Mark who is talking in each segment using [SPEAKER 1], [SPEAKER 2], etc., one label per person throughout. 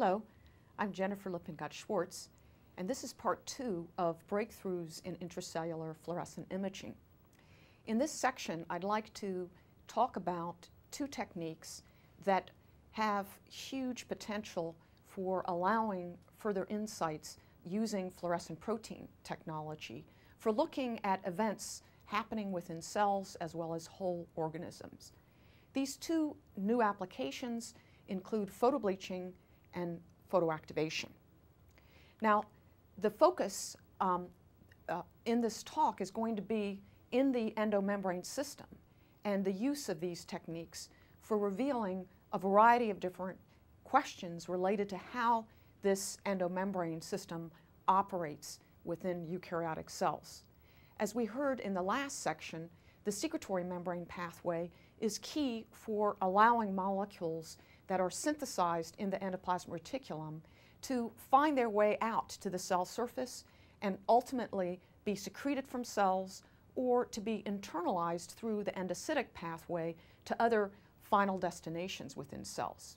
[SPEAKER 1] Hello, I'm Jennifer Lippincott Schwartz, and this is part two of Breakthroughs in Intracellular Fluorescent Imaging. In this section, I'd like to talk about two techniques that have huge potential for allowing further insights using fluorescent protein technology for looking at events happening within cells as well as whole organisms. These two new applications include photobleaching and photoactivation. Now, the focus um, uh, in this talk is going to be in the endomembrane system and the use of these techniques for revealing a variety of different questions related to how this endomembrane system operates within eukaryotic cells. As we heard in the last section, the secretory membrane pathway is key for allowing molecules that are synthesized in the endoplasmic reticulum to find their way out to the cell surface and ultimately be secreted from cells or to be internalized through the endocytic pathway to other final destinations within cells.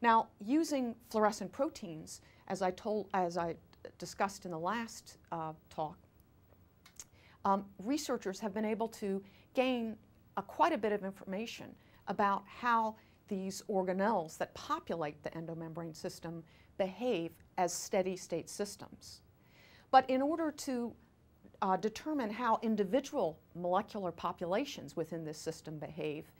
[SPEAKER 1] Now, using fluorescent proteins, as I told, as I discussed in the last uh, talk, um, researchers have been able to gain a, quite a bit of information about how these organelles that populate the endomembrane system behave as steady state systems. But in order to uh, determine how individual molecular populations within this system behave,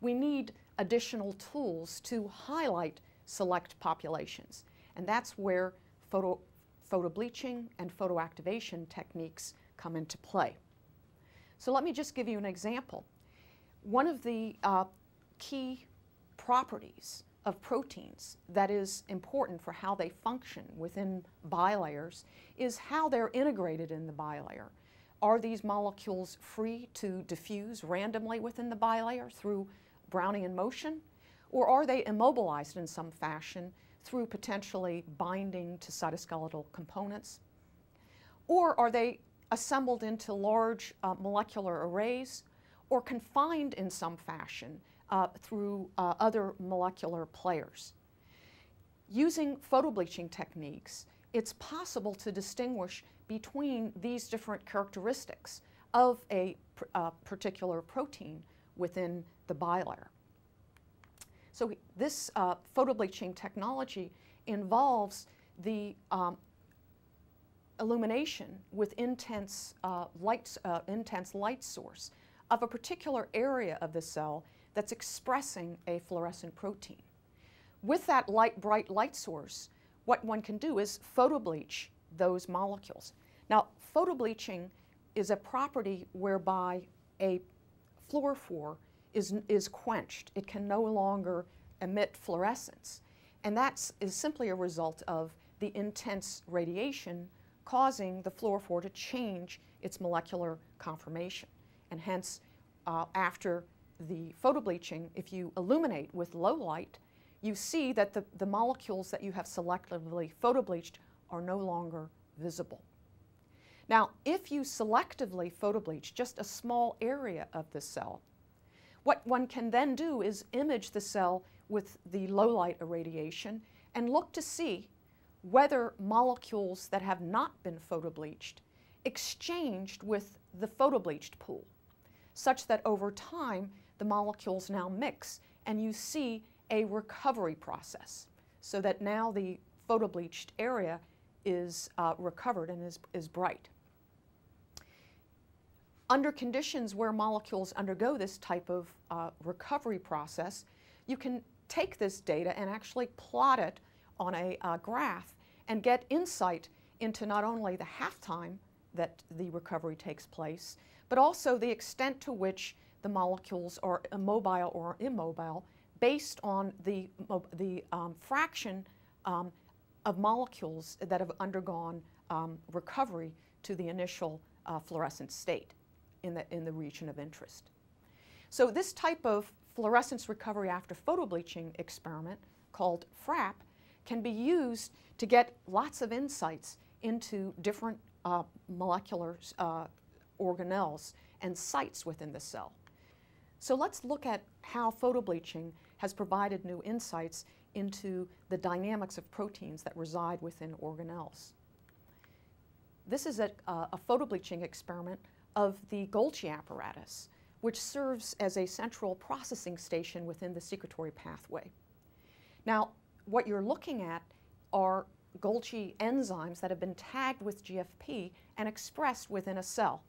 [SPEAKER 1] we need additional tools to highlight select populations. And that's where photo, photobleaching and photoactivation techniques come into play. So let me just give you an example. One of the uh, key properties of proteins that is important for how they function within bilayers is how they're integrated in the bilayer. Are these molecules free to diffuse randomly within the bilayer through Brownian motion? Or are they immobilized in some fashion through potentially binding to cytoskeletal components? Or are they assembled into large uh, molecular arrays or confined in some fashion uh, through uh, other molecular players. Using photobleaching techniques, it's possible to distinguish between these different characteristics of a pr uh, particular protein within the bilayer. So this uh, photobleaching technology involves the um, illumination with intense, uh, light, uh, intense light source of a particular area of the cell that's expressing a fluorescent protein. With that light, bright light source, what one can do is photobleach those molecules. Now, photobleaching is a property whereby a fluorophore is, is quenched. It can no longer emit fluorescence. And that is simply a result of the intense radiation causing the fluorophore to change its molecular conformation. And hence, uh, after the photobleaching, if you illuminate with low light, you see that the, the molecules that you have selectively photobleached are no longer visible. Now, if you selectively photobleach just a small area of the cell, what one can then do is image the cell with the low light irradiation and look to see whether molecules that have not been photobleached exchanged with the photobleached pool, such that over time the molecules now mix and you see a recovery process so that now the photobleached area is uh, recovered and is, is bright. Under conditions where molecules undergo this type of uh, recovery process, you can take this data and actually plot it on a uh, graph and get insight into not only the halftime that the recovery takes place, but also the extent to which the molecules are immobile or immobile based on the, the um, fraction um, of molecules that have undergone um, recovery to the initial uh, fluorescent state in the, in the region of interest. So this type of fluorescence recovery after photobleaching experiment called FRAP can be used to get lots of insights into different uh, molecular uh, organelles and sites within the cell. So let's look at how photobleaching has provided new insights into the dynamics of proteins that reside within organelles. This is a, uh, a photobleaching experiment of the Golgi apparatus, which serves as a central processing station within the secretory pathway. Now, what you're looking at are Golgi enzymes that have been tagged with GFP and expressed within a cell.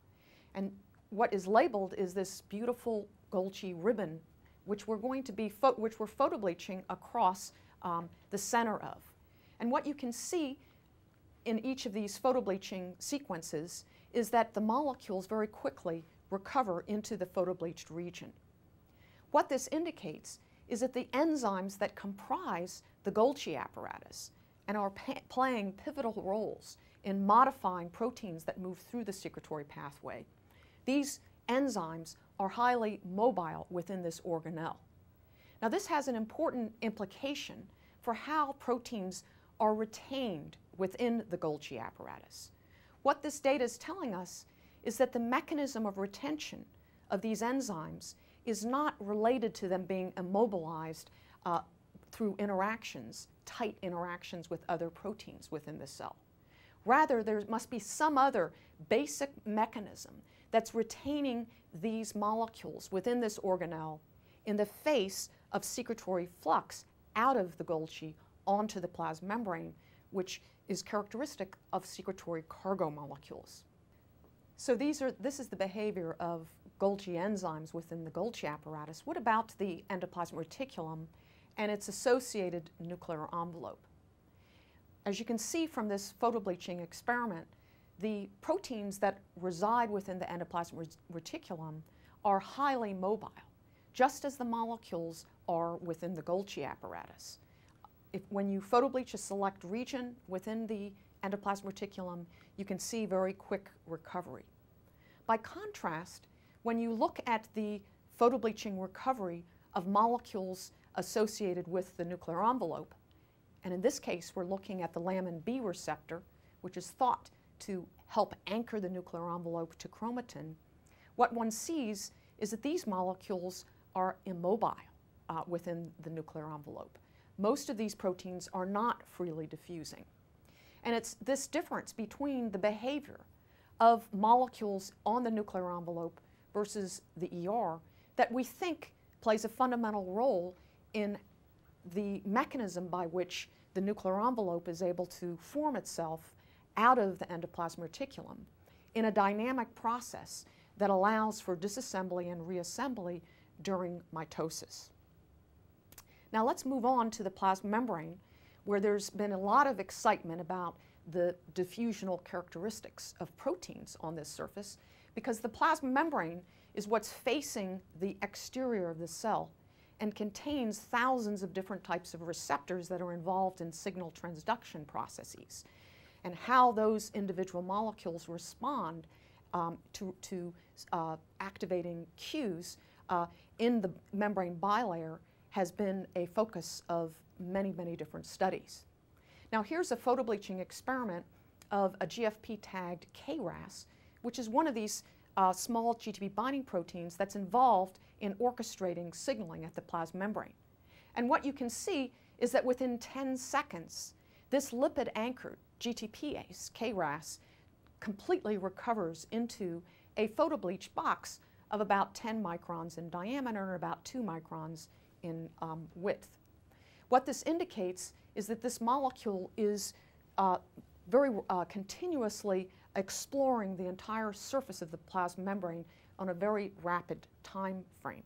[SPEAKER 1] And what is labeled is this beautiful Golgi ribbon, which we're going to be, which we're photobleaching across um, the center of. And what you can see in each of these photobleaching sequences is that the molecules very quickly recover into the photobleached region. What this indicates is that the enzymes that comprise the Golgi apparatus and are playing pivotal roles in modifying proteins that move through the secretory pathway. These enzymes are highly mobile within this organelle. Now this has an important implication for how proteins are retained within the Golgi apparatus. What this data is telling us is that the mechanism of retention of these enzymes is not related to them being immobilized uh, through interactions, tight interactions with other proteins within the cell. Rather, there must be some other basic mechanism that's retaining these molecules within this organelle in the face of secretory flux out of the Golgi onto the plasma membrane, which is characteristic of secretory cargo molecules. So these are, this is the behavior of Golgi enzymes within the Golgi apparatus. What about the endoplasmic reticulum and its associated nuclear envelope? As you can see from this photobleaching experiment, the proteins that reside within the endoplasmic reticulum are highly mobile, just as the molecules are within the Golgi apparatus. If, when you photobleach a select region within the endoplasmic reticulum, you can see very quick recovery. By contrast, when you look at the photobleaching recovery of molecules associated with the nuclear envelope, and in this case we're looking at the lamin B receptor, which is thought to help anchor the nuclear envelope to chromatin, what one sees is that these molecules are immobile uh, within the nuclear envelope. Most of these proteins are not freely diffusing. And it's this difference between the behavior of molecules on the nuclear envelope versus the ER that we think plays a fundamental role in the mechanism by which the nuclear envelope is able to form itself out of the endoplasmic reticulum in a dynamic process that allows for disassembly and reassembly during mitosis. Now let's move on to the plasma membrane where there's been a lot of excitement about the diffusional characteristics of proteins on this surface because the plasma membrane is what's facing the exterior of the cell and contains thousands of different types of receptors that are involved in signal transduction processes and how those individual molecules respond um, to, to uh, activating cues uh, in the membrane bilayer has been a focus of many, many different studies. Now here's a photobleaching experiment of a GFP tagged KRAS, which is one of these uh, small GTP binding proteins that's involved in orchestrating signaling at the plasma membrane. And what you can see is that within 10 seconds, this lipid anchored GTPase, KRAS, completely recovers into a photobleach box of about 10 microns in diameter and about 2 microns in um, width. What this indicates is that this molecule is uh, very uh, continuously exploring the entire surface of the plasma membrane on a very rapid time frame.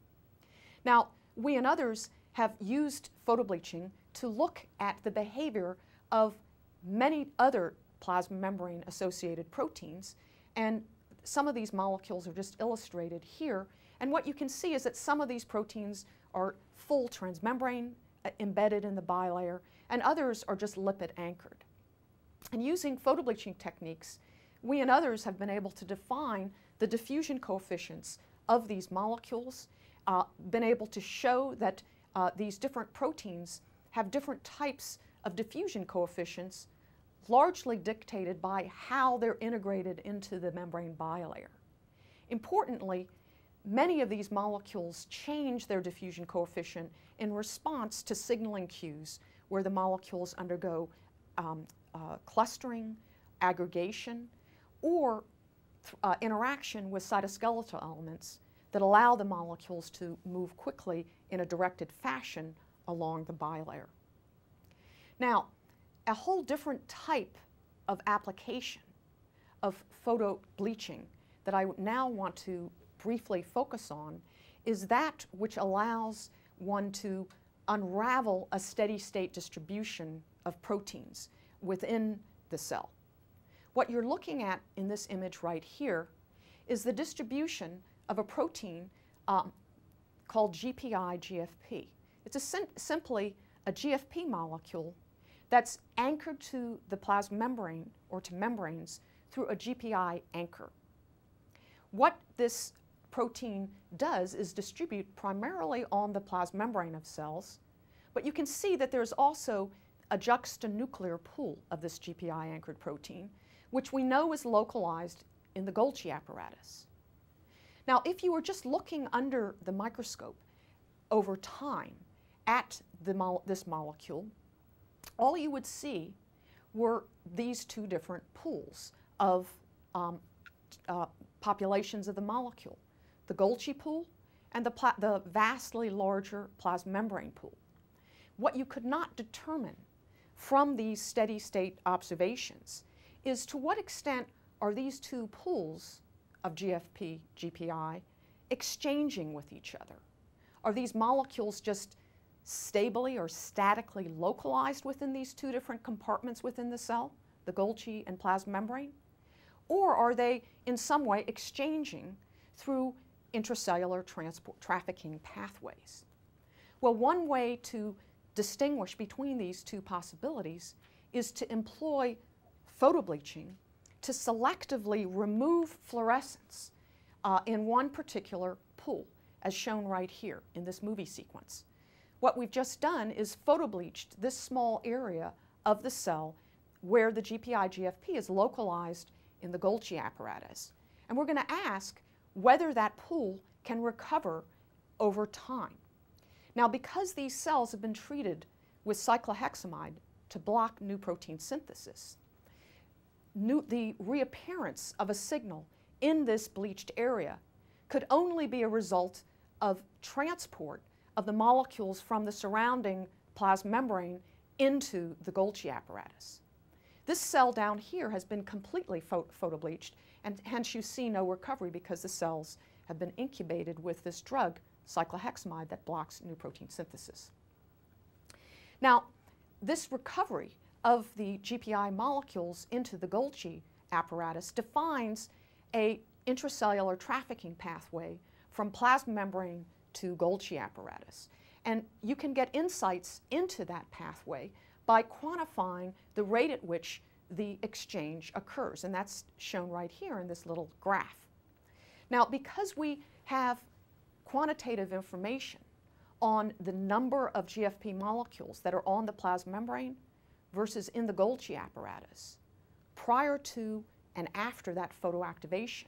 [SPEAKER 1] Now, we and others have used photobleaching to look at the behavior of many other plasma membrane associated proteins and some of these molecules are just illustrated here and what you can see is that some of these proteins are full transmembrane uh, embedded in the bilayer and others are just lipid anchored. And using photobleaching techniques, we and others have been able to define the diffusion coefficients of these molecules, uh, been able to show that uh, these different proteins have different types of diffusion coefficients largely dictated by how they're integrated into the membrane bilayer. Importantly, many of these molecules change their diffusion coefficient in response to signaling cues, where the molecules undergo um, uh, clustering, aggregation, or uh, interaction with cytoskeletal elements that allow the molecules to move quickly in a directed fashion along the bilayer. Now, a whole different type of application of photo bleaching that I now want to briefly focus on is that which allows one to unravel a steady state distribution of proteins within the cell. What you're looking at in this image right here is the distribution of a protein um, called GPI-GFP. It's sim simply a GFP molecule that's anchored to the plasma membrane or to membranes through a GPI anchor. What this protein does is distribute primarily on the plasma membrane of cells, but you can see that there's also a juxtanuclear pool of this GPI anchored protein, which we know is localized in the Golgi apparatus. Now, if you were just looking under the microscope over time at mo this molecule, all you would see were these two different pools of um, uh, populations of the molecule, the Golgi pool and the, the vastly larger plasma membrane pool. What you could not determine from these steady state observations is to what extent are these two pools of GFP, GPI exchanging with each other? Are these molecules just stably or statically localized within these two different compartments within the cell, the Golgi and plasma membrane? Or are they in some way exchanging through intracellular transport trafficking pathways? Well, one way to distinguish between these two possibilities is to employ photobleaching to selectively remove fluorescence uh, in one particular pool, as shown right here in this movie sequence. What we've just done is photobleached this small area of the cell where the GPI-GFP is localized in the Golgi apparatus. And we're going to ask whether that pool can recover over time. Now, because these cells have been treated with cycloheximide to block new protein synthesis, new, the reappearance of a signal in this bleached area could only be a result of transport of the molecules from the surrounding plasma membrane into the Golgi apparatus. This cell down here has been completely pho photobleached, and hence you see no recovery because the cells have been incubated with this drug, cycloheximide, that blocks new protein synthesis. Now, this recovery of the GPI molecules into the Golgi apparatus defines a intracellular trafficking pathway from plasma membrane to Golgi apparatus. And you can get insights into that pathway by quantifying the rate at which the exchange occurs. And that's shown right here in this little graph. Now, because we have quantitative information on the number of GFP molecules that are on the plasma membrane versus in the Golgi apparatus, prior to and after that photoactivation,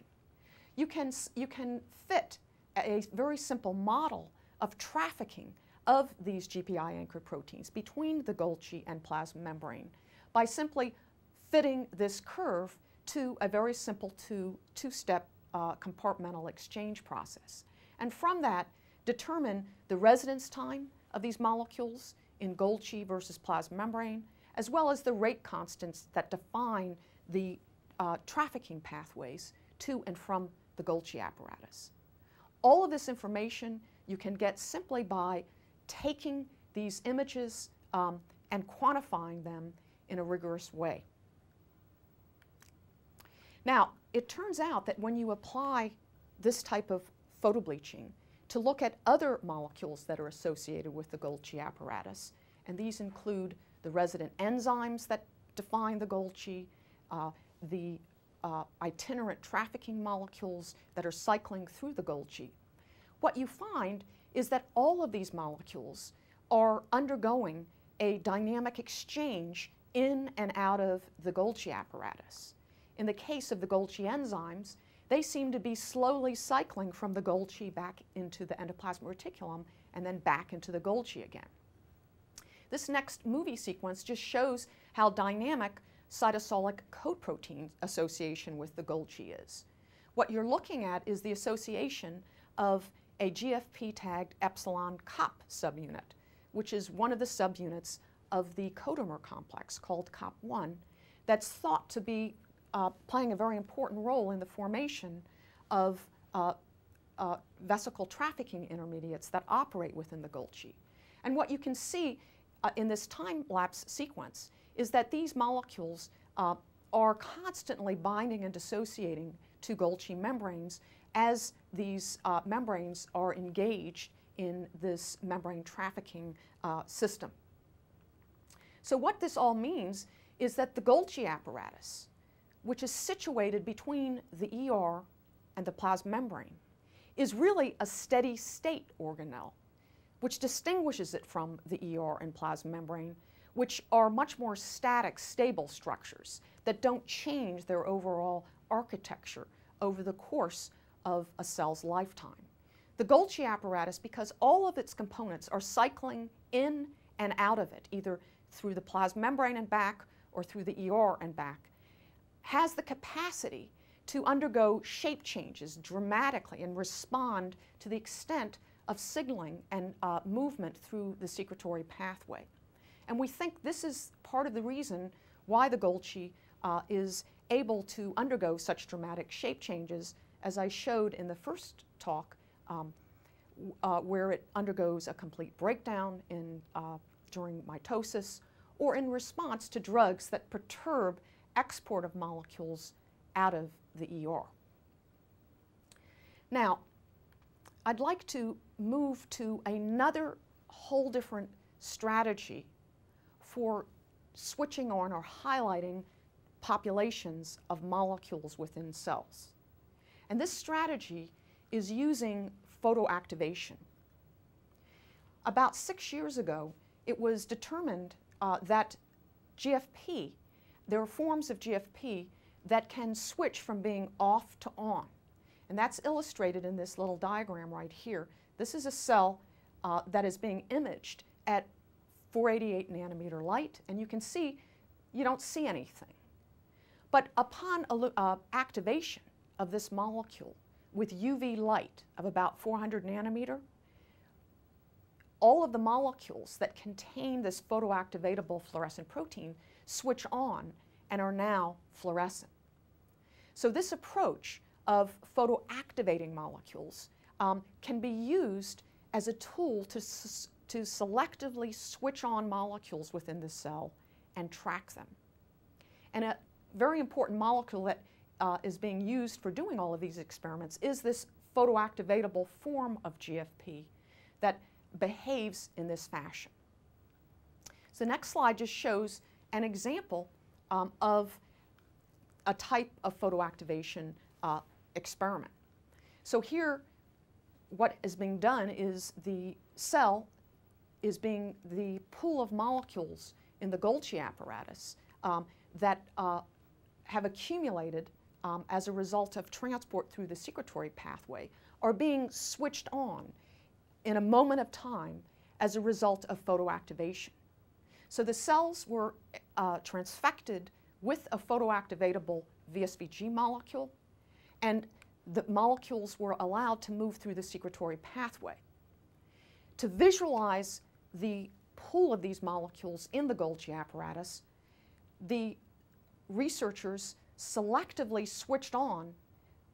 [SPEAKER 1] you can, you can fit a very simple model of trafficking of these GPI anchored proteins between the Golgi and plasma membrane by simply fitting this curve to a very simple two, two-step uh, compartmental exchange process. And from that, determine the residence time of these molecules in Golgi versus plasma membrane, as well as the rate constants that define the uh, trafficking pathways to and from the Golgi apparatus. All of this information you can get simply by taking these images um, and quantifying them in a rigorous way. Now, it turns out that when you apply this type of photobleaching to look at other molecules that are associated with the Golgi apparatus, and these include the resident enzymes that define the Golgi, uh, the uh, itinerant trafficking molecules that are cycling through the Golgi, what you find is that all of these molecules are undergoing a dynamic exchange in and out of the Golgi apparatus. In the case of the Golgi enzymes, they seem to be slowly cycling from the Golgi back into the endoplasmic reticulum and then back into the Golgi again. This next movie sequence just shows how dynamic cytosolic coat protein association with the Golgi is. What you're looking at is the association of a GFP tagged epsilon COP subunit, which is one of the subunits of the coatomer complex called COP1 that's thought to be uh, playing a very important role in the formation of uh, uh, vesicle trafficking intermediates that operate within the Golgi. And what you can see uh, in this time-lapse sequence is that these molecules uh, are constantly binding and dissociating to Golgi membranes as these uh, membranes are engaged in this membrane trafficking system. So what this all means is that the Golgi apparatus, which is situated between the ER and the plasma membrane, is really a steady state organelle, which distinguishes it from the ER and plasma membrane, which are much more static, stable structures that don't change their overall architecture over the course of a cell's lifetime. The Golgi apparatus, because all of its components are cycling in and out of it, either through the plasma membrane and back or through the ER and back, has the capacity to undergo shape changes dramatically and respond to the extent of signaling and uh, movement through the secretory pathway. And we think this is part of the reason why the Golgi uh, is able to undergo such dramatic shape changes, as I showed in the first talk, um, uh, where it undergoes a complete breakdown in, uh, during mitosis or in response to drugs that perturb export of molecules out of the ER. Now, I'd like to move to another whole different strategy for switching on or highlighting populations of molecules within cells. And this strategy is using photoactivation. About six years ago, it was determined uh, that GFP, there are forms of GFP that can switch from being off to on. And that's illustrated in this little diagram right here. This is a cell uh, that is being imaged at 488 nanometer light, and you can see you don't see anything. But upon uh, activation of this molecule with UV light of about 400 nanometer, all of the molecules that contain this photoactivatable fluorescent protein switch on and are now fluorescent. So this approach of photoactivating molecules um, can be used as a tool to, to selectively switch on molecules within the cell and track them. And a very important molecule that uh, is being used for doing all of these experiments is this photoactivatable form of GFP that behaves in this fashion. So the next slide just shows an example um, of a type of photoactivation uh, experiment. So here, what is being done is the cell is being the pool of molecules in the Golgi apparatus um, that uh, have accumulated um, as a result of transport through the secretory pathway are being switched on in a moment of time as a result of photoactivation. So the cells were uh, transfected with a photoactivatable VSVG molecule, and the molecules were allowed to move through the secretory pathway. To visualize the pool of these molecules in the Golgi apparatus, the researchers selectively switched on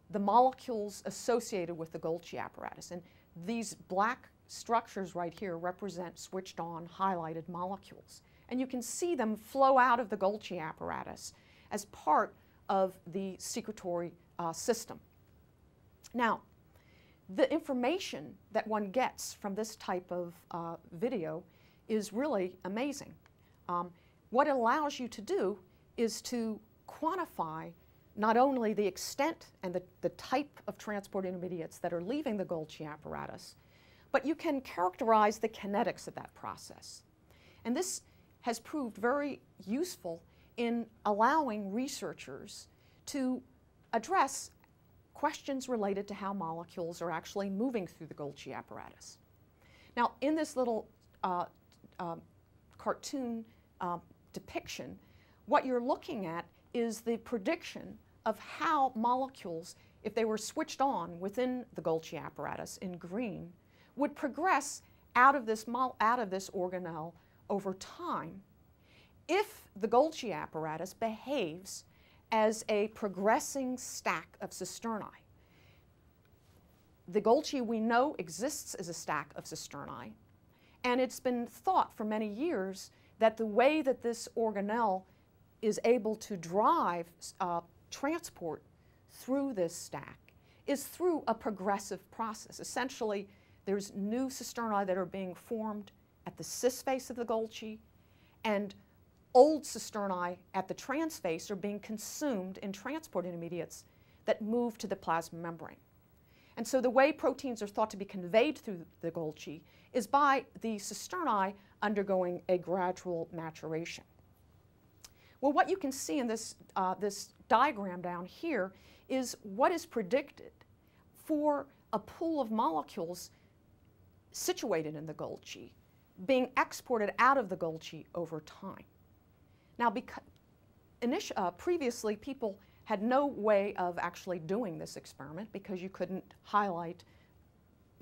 [SPEAKER 1] the molecules associated with the Golgi apparatus. And these black structures right here represent switched on highlighted molecules. And you can see them flow out of the Golgi apparatus as part of the secretory uh, system. Now, the information that one gets from this type of uh, video is really amazing. Um, what it allows you to do is to quantify not only the extent and the, the type of transport intermediates that are leaving the Golgi apparatus, but you can characterize the kinetics of that process. And this has proved very useful in allowing researchers to address questions related to how molecules are actually moving through the Golgi apparatus. Now, in this little uh, uh, cartoon uh, depiction, what you're looking at is the prediction of how molecules, if they were switched on within the Golgi apparatus in green, would progress out of this, out of this organelle over time if the Golgi apparatus behaves as a progressing stack of cisternae. The Golgi we know exists as a stack of cisternae, and it's been thought for many years that the way that this organelle is able to drive uh, transport through this stack is through a progressive process. Essentially, there's new cisternae that are being formed at the cis face of the Golgi, and old cisternae at the trans face are being consumed in transport intermediates that move to the plasma membrane. And so the way proteins are thought to be conveyed through the Golgi is by the cisternae undergoing a gradual maturation. Well, what you can see in this, uh, this diagram down here is what is predicted for a pool of molecules situated in the Golgi being exported out of the Golgi over time. Now, because uh, previously people had no way of actually doing this experiment because you couldn't highlight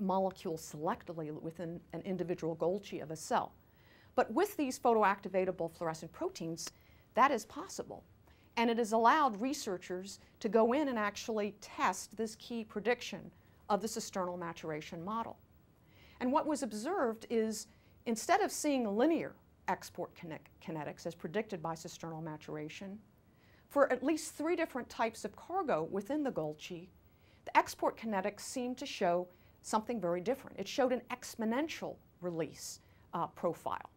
[SPEAKER 1] molecules selectively within an individual Golgi of a cell. But with these photoactivatable fluorescent proteins, that is possible. And it has allowed researchers to go in and actually test this key prediction of the cisternal maturation model. And what was observed is instead of seeing linear export kinetics as predicted by cisternal maturation. For at least three different types of cargo within the Golgi, the export kinetics seemed to show something very different. It showed an exponential release uh, profile.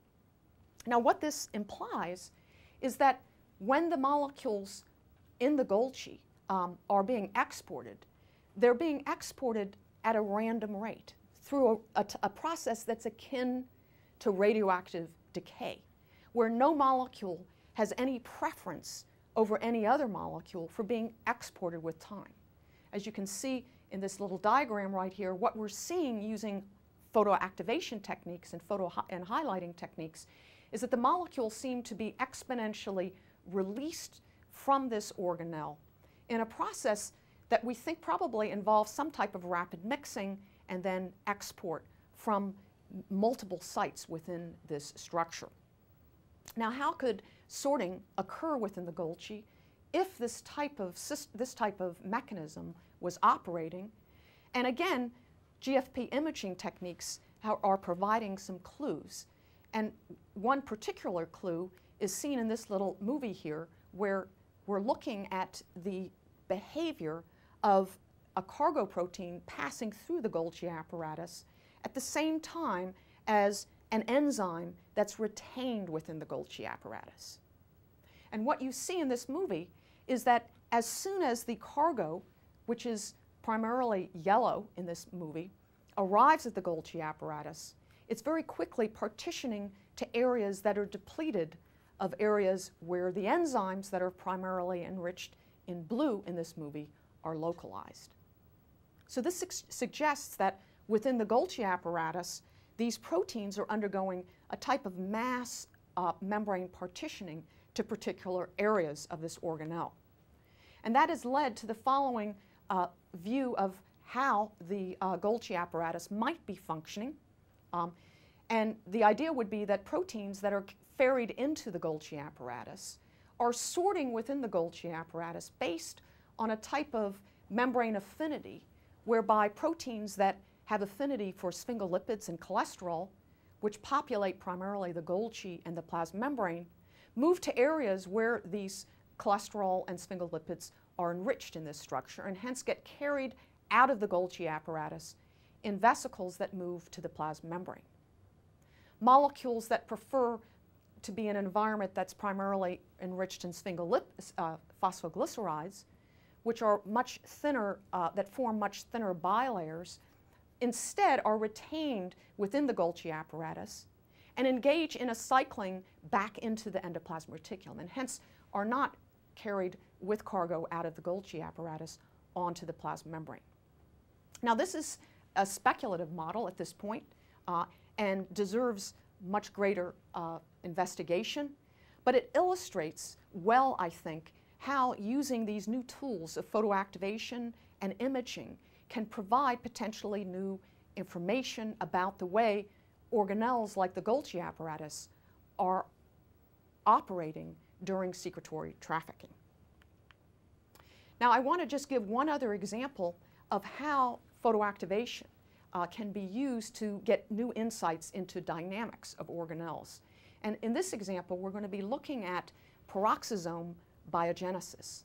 [SPEAKER 1] Now, what this implies is that when the molecules in the Golgi um, are being exported, they're being exported at a random rate through a, a process that's akin to radioactive decay, where no molecule has any preference over any other molecule for being exported with time. As you can see in this little diagram right here, what we're seeing using photoactivation techniques and photo hi and highlighting techniques is that the molecules seem to be exponentially released from this organelle in a process that we think probably involves some type of rapid mixing and then export from multiple sites within this structure. Now, how could sorting occur within the Golgi if this type of, this type of mechanism was operating? And again, GFP imaging techniques are providing some clues. And one particular clue is seen in this little movie here where we're looking at the behavior of a cargo protein passing through the Golgi apparatus at the same time as an enzyme that's retained within the Golgi apparatus. And what you see in this movie is that as soon as the cargo, which is primarily yellow in this movie, arrives at the Golgi apparatus, it's very quickly partitioning to areas that are depleted of areas where the enzymes that are primarily enriched in blue in this movie are localized. So this suggests that within the Golgi apparatus, these proteins are undergoing a type of mass uh, membrane partitioning to particular areas of this organelle. And that has led to the following uh, view of how the uh, Golgi apparatus might be functioning. Um, and the idea would be that proteins that are ferried into the Golgi apparatus are sorting within the Golgi apparatus based on a type of membrane affinity whereby proteins that have affinity for sphingolipids and cholesterol, which populate primarily the Golgi and the plasma membrane, move to areas where these cholesterol and sphingolipids are enriched in this structure and hence get carried out of the Golgi apparatus in vesicles that move to the plasma membrane. Molecules that prefer to be in an environment that's primarily enriched in sphingolipids, uh, phosphoglycerides, which are much thinner, uh, that form much thinner bilayers, instead are retained within the Golgi apparatus and engage in a cycling back into the endoplasmic reticulum and hence are not carried with cargo out of the Golgi apparatus onto the plasma membrane. Now this is a speculative model at this point, uh, and deserves much greater uh, investigation, but it illustrates well, I think, how using these new tools of photoactivation and imaging can provide potentially new information about the way organelles like the Golgi apparatus are operating during secretory trafficking. Now I want to just give one other example of how photoactivation uh, can be used to get new insights into dynamics of organelles. And in this example, we're going to be looking at peroxisome biogenesis.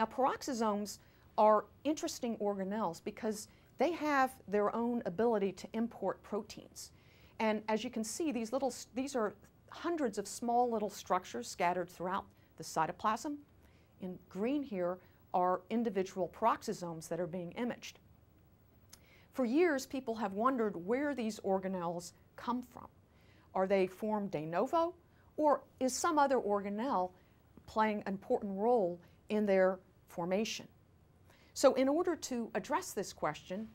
[SPEAKER 1] Now, peroxisomes are interesting organelles because they have their own ability to import proteins. And as you can see, these, little, these are hundreds of small little structures scattered throughout the cytoplasm. In green here are individual peroxisomes that are being imaged. For years, people have wondered where these organelles come from. Are they formed de novo, or is some other organelle playing an important role in their formation? So in order to address this question,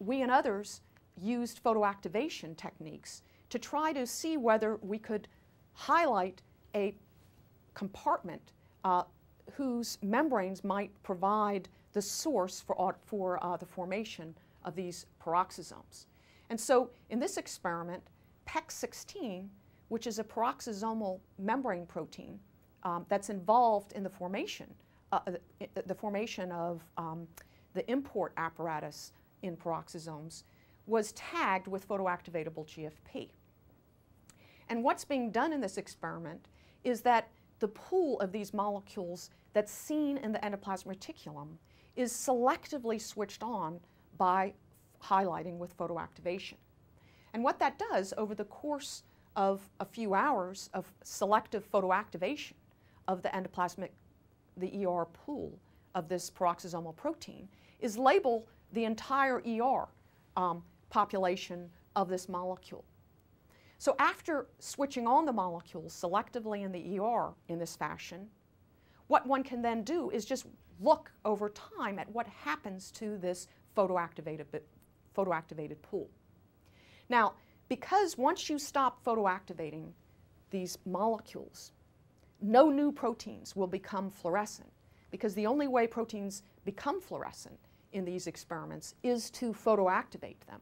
[SPEAKER 1] we and others used photoactivation techniques to try to see whether we could highlight a compartment uh, whose membranes might provide the source for, for uh, the formation of these peroxisomes. And so in this experiment, PEX16, which is a peroxisomal membrane protein um, that's involved in the formation, uh, the, formation of um, the import apparatus in peroxisomes, was tagged with photoactivatable GFP. And what's being done in this experiment is that the pool of these molecules that's seen in the endoplasmic reticulum is selectively switched on by highlighting with photoactivation. And what that does over the course of a few hours of selective photoactivation of the endoplasmic, the ER pool of this peroxisomal protein is label the entire ER um, population of this molecule. So after switching on the molecules selectively in the ER in this fashion, what one can then do is just look over time at what happens to this photoactivated, photoactivated pool. Now, because once you stop photoactivating these molecules, no new proteins will become fluorescent because the only way proteins become fluorescent in these experiments is to photoactivate them.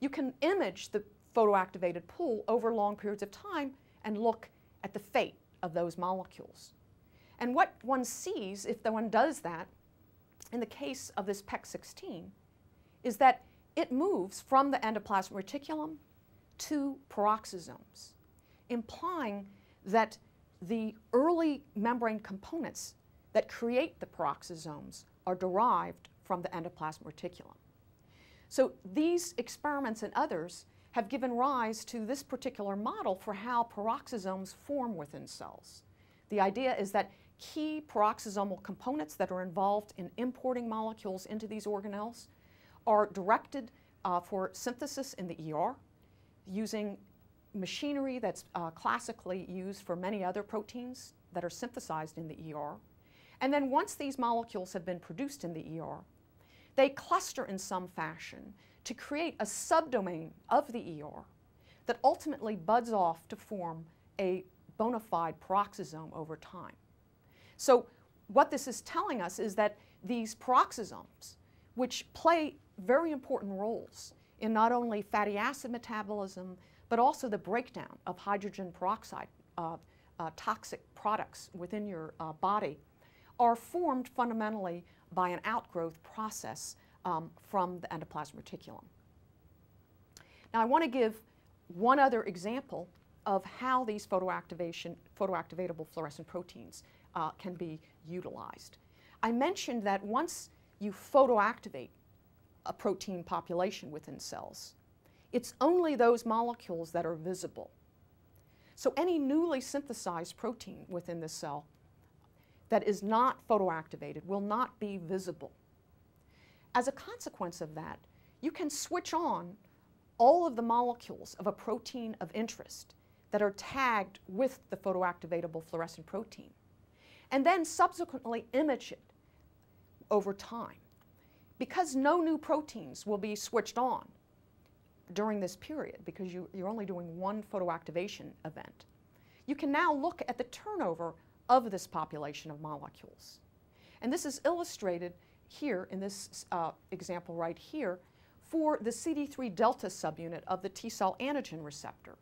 [SPEAKER 1] You can image the photoactivated pool over long periods of time and look at the fate of those molecules. And what one sees if one does that, in the case of this PEX16, is that it moves from the endoplasmic reticulum to peroxisomes, implying that the early membrane components that create the peroxisomes are derived from the endoplasmic reticulum. So these experiments and others have given rise to this particular model for how peroxisomes form within cells. The idea is that key peroxisomal components that are involved in importing molecules into these organelles are directed uh, for synthesis in the ER using machinery that's uh, classically used for many other proteins that are synthesized in the ER. And then once these molecules have been produced in the ER, they cluster in some fashion to create a subdomain of the ER that ultimately buds off to form a bona fide peroxisome over time. So what this is telling us is that these peroxisomes, which play very important roles in not only fatty acid metabolism, but also the breakdown of hydrogen peroxide, uh, uh, toxic products within your uh, body, are formed fundamentally by an outgrowth process um, from the endoplasmic reticulum. Now I want to give one other example of how these photoactivation, photoactivatable fluorescent proteins uh, can be utilized. I mentioned that once you photoactivate a protein population within cells. It's only those molecules that are visible. So any newly synthesized protein within the cell that is not photoactivated will not be visible. As a consequence of that, you can switch on all of the molecules of a protein of interest that are tagged with the photoactivatable fluorescent protein, and then subsequently image it over time because no new proteins will be switched on, during this period because you, you're only doing one photoactivation event. You can now look at the turnover of this population of molecules. And this is illustrated here in this uh, example right here for the CD3 delta subunit of the T cell antigen receptor,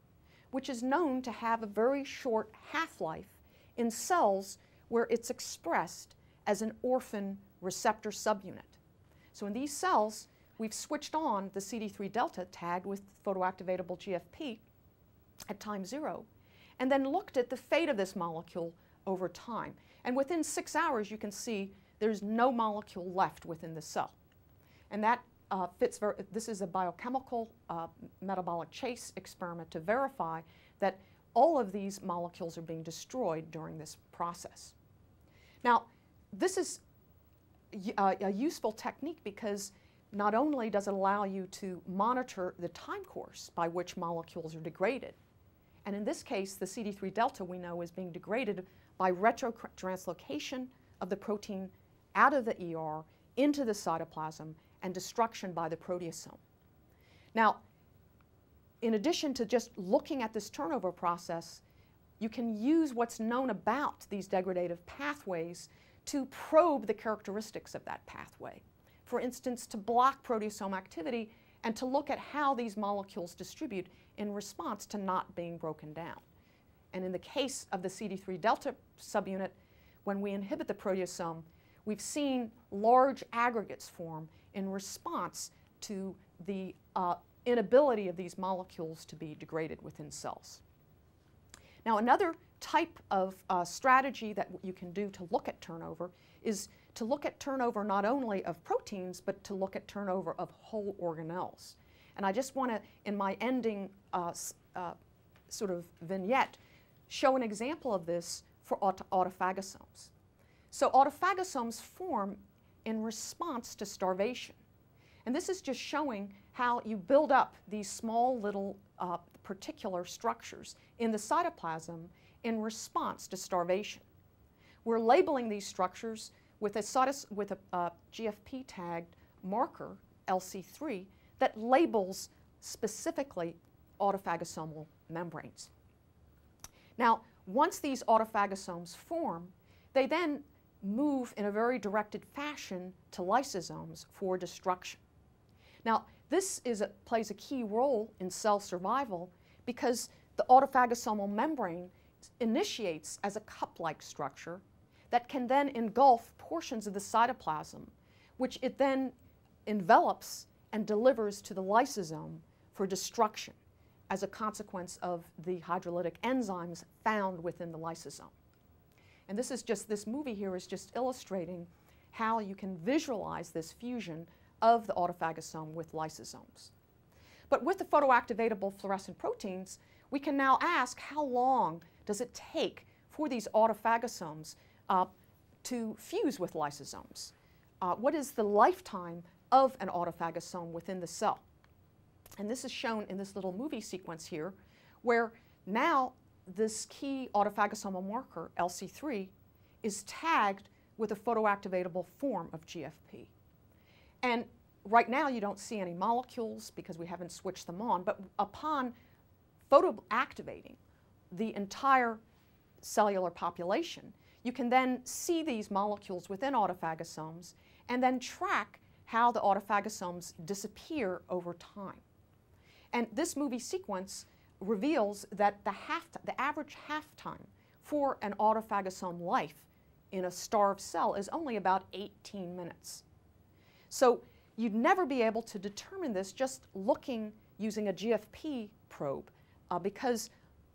[SPEAKER 1] which is known to have a very short half-life in cells where it's expressed as an orphan receptor subunit. So in these cells, we've switched on the CD3 delta tagged with photoactivatable GFP at time zero, and then looked at the fate of this molecule over time. And within six hours, you can see there's no molecule left within the cell. And that uh, fits this is a biochemical uh, metabolic chase experiment to verify that all of these molecules are being destroyed during this process. Now, this is a, a useful technique because not only does it allow you to monitor the time course by which molecules are degraded, and in this case, the CD3 delta we know is being degraded by retrotranslocation of the protein out of the ER into the cytoplasm and destruction by the proteasome. Now, in addition to just looking at this turnover process, you can use what's known about these degradative pathways to probe the characteristics of that pathway. For instance, to block proteasome activity and to look at how these molecules distribute in response to not being broken down. And in the case of the CD3 delta subunit, when we inhibit the proteasome, we've seen large aggregates form in response to the uh, inability of these molecules to be degraded within cells. Now, another type of uh, strategy that you can do to look at turnover is to look at turnover not only of proteins, but to look at turnover of whole organelles. And I just want to, in my ending uh, uh, sort of vignette, show an example of this for aut autophagosomes. So autophagosomes form in response to starvation. And this is just showing how you build up these small little uh, particular structures in the cytoplasm in response to starvation. We're labeling these structures with a, with a uh, GFP tagged marker, LC3, that labels specifically autophagosomal membranes. Now, once these autophagosomes form, they then move in a very directed fashion to lysosomes for destruction. Now, this a, plays a key role in cell survival because the autophagosomal membrane initiates as a cup-like structure that can then engulf portions of the cytoplasm, which it then envelops and delivers to the lysosome for destruction as a consequence of the hydrolytic enzymes found within the lysosome. And this is just, this movie here is just illustrating how you can visualize this fusion of the autophagosome with lysosomes. But with the photoactivatable fluorescent proteins, we can now ask how long does it take for these autophagosomes uh, to fuse with lysosomes? Uh, what is the lifetime of an autophagosome within the cell? And this is shown in this little movie sequence here, where now this key autophagosomal marker, LC3, is tagged with a photoactivatable form of GFP. And right now you don't see any molecules because we haven't switched them on, but upon photoactivating the entire cellular population, you can then see these molecules within autophagosomes and then track how the autophagosomes disappear over time. And this movie sequence reveals that the, half the average half-time for an autophagosome life in a starved cell is only about 18 minutes. So you'd never be able to determine this just looking using a GFP probe uh, because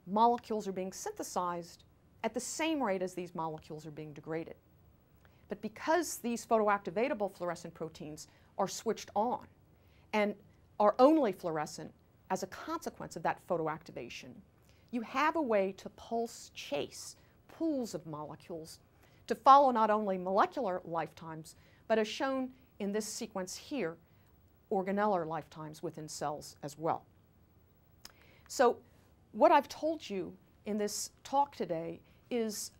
[SPEAKER 1] molecules are being synthesized at the same rate as these molecules are being degraded. But because these photoactivatable fluorescent proteins are switched on and are only fluorescent as a consequence of that photoactivation, you have a way to pulse chase pools of molecules to follow not only molecular lifetimes, but as shown in this sequence here, organellar lifetimes within cells as well. So what I've told you in this talk today is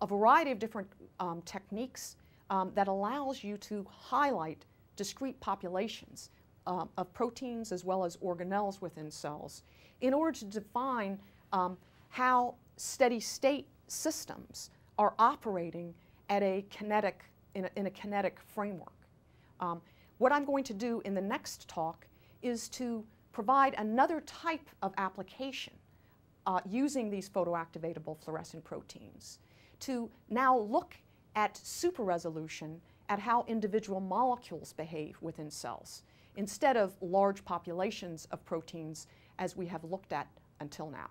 [SPEAKER 1] a variety of different um, techniques um, that allows you to highlight discrete populations um, of proteins as well as organelles within cells in order to define um, how steady state systems are operating at a kinetic, in a, in a kinetic framework. Um, what I'm going to do in the next talk is to provide another type of application uh, using these photoactivatable fluorescent proteins to now look at super resolution at how individual molecules behave within cells instead of large populations of proteins as we have looked at until now.